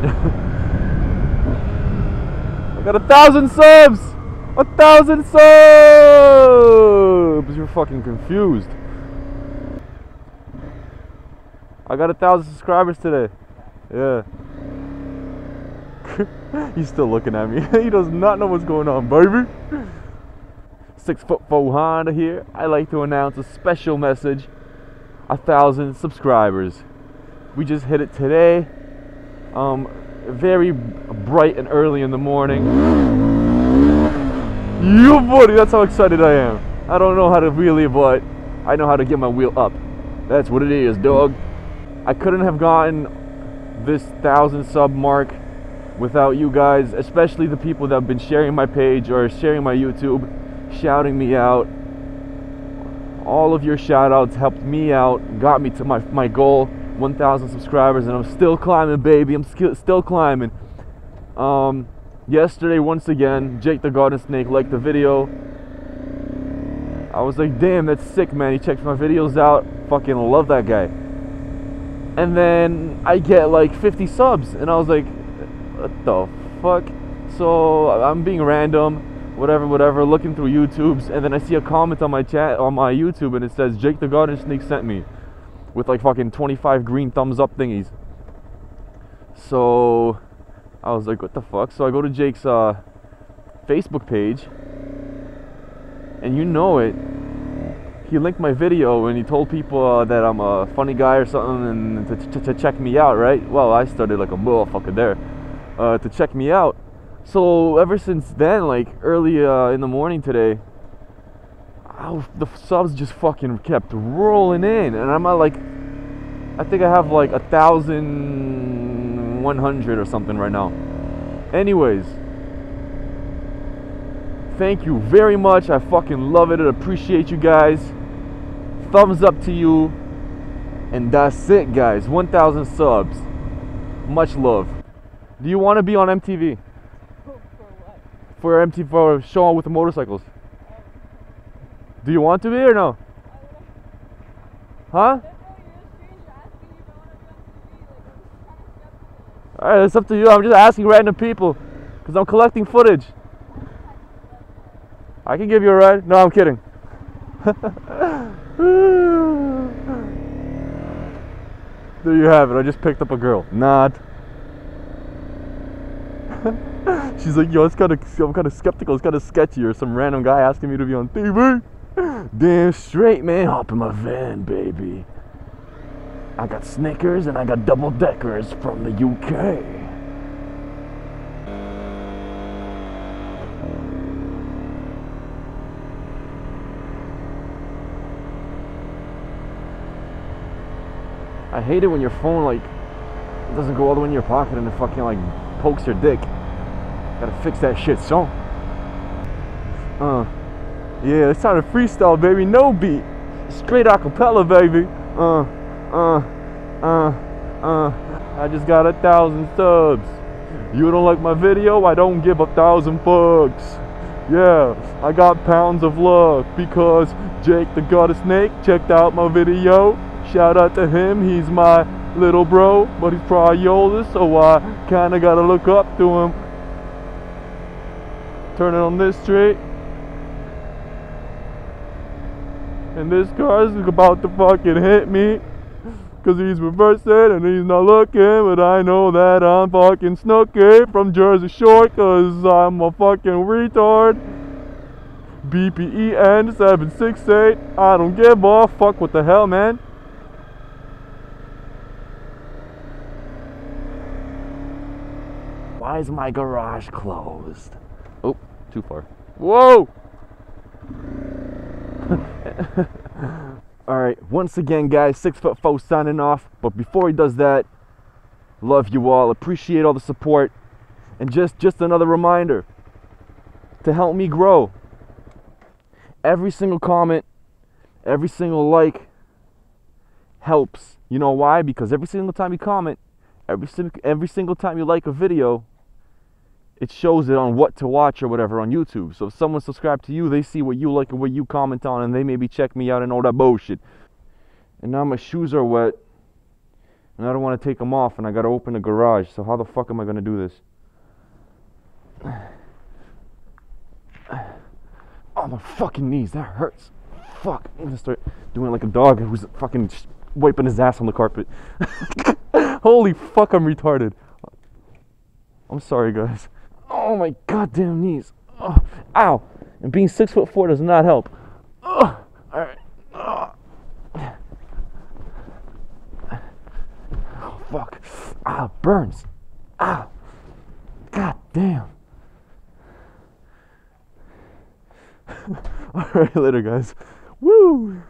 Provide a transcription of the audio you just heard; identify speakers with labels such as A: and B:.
A: I got a thousand subs! A thousand subs! You're fucking confused. I got a thousand subscribers today. Yeah. He's still looking at me. he does not know what's going on, baby. Six foot four Honda here. I like to announce a special message. A thousand subscribers. We just hit it today. Um, very bright and early in the morning. You buddy, that's how excited I am. I don't know how to really, but I know how to get my wheel up. That's what it is, dog. I couldn't have gotten this thousand sub mark without you guys, especially the people that have been sharing my page or sharing my YouTube, shouting me out. All of your shout outs helped me out, got me to my, my goal 1,000 subscribers, and I'm still climbing, baby. I'm still climbing. Um, yesterday, once again, Jake the Garden Snake liked the video. I was like, damn, that's sick, man. He checks my videos out. Fucking love that guy. And then I get like 50 subs, and I was like, what the fuck? So I'm being random, whatever, whatever, looking through YouTube's, and then I see a comment on my chat on my YouTube, and it says Jake the Garden Snake sent me with like fucking 25 green thumbs up thingies. So I was like, what the fuck? So I go to Jake's uh, Facebook page, and you know it. He linked my video and he told people uh, that I'm a funny guy or something and to, to, check me out, right? Well, I started like a motherfucker there uh, to check me out. So ever since then, like early uh, in the morning today, oh, the subs just fucking kept rolling in, and I'm at like, I think I have like a thousand one hundred or something right now. Anyways, thank you very much. I fucking love it. I appreciate you guys. Thumbs up to you. And that's it, guys. 1,000 subs. Much love. Do you want to be on MTV?
B: For what?
A: For MTV for show with the motorcycles? Do you want to be or no? Huh? Alright, it's up to you. I'm just asking random people. Because I'm collecting footage. I can give you a ride. No, I'm kidding. there you have it. I just picked up a girl. Not. She's like, yo, it's kind of, I'm kind of skeptical. It's kind of sketchy, or some random guy asking me to be on TV. Damn straight, man. Hop in my van, baby. I got Snickers and I got double deckers from the UK. I hate it when your phone like doesn't go all the way in your pocket and it fucking like pokes your dick. Gotta fix that shit, so. Uh, yeah, it's time to freestyle, baby. No beat, straight acapella, baby. Uh, uh, uh, uh. I just got a thousand subs. You don't like my video? I don't give a thousand fucks. Yeah, I got pounds of love because Jake the of Snake checked out my video. Shout out to him, he's my little bro, but he's probably older, so I kinda gotta look up to him. Turn it on this street. And this car is about to fucking hit me. Cause he's reversing and he's not looking, but I know that I'm fucking Snooki from Jersey Shore, cause I'm a fucking retard. BPEN 768. I don't give a fuck what the hell, man. Why is my garage closed? Oh, too far. Whoa! Alright, once again, guys, six foot four signing off. But before he does that, love you all, appreciate all the support, and just just another reminder to help me grow. Every single comment, every single like helps. You know why? Because every single time you comment, every single every single time you like a video, it shows it on what to watch or whatever on YouTube. So if someone subscribed to you, they see what you like and what you comment on, and they maybe check me out and all that bullshit. And now my shoes are wet. And I don't want to take them off, and I gotta open the garage. So how the fuck am I gonna do this? Oh my fucking knees, that hurts. Fuck, I'm gonna start doing like a dog who's fucking wiping his ass on the carpet. Holy fuck, I'm retarded. I'm sorry, guys. Oh my goddamn knees. Oh, ow. And being six foot four does not help. Oh, all right. Oh. oh fuck. Ah, burns. Ah. God damn. all right, later, guys. Woo.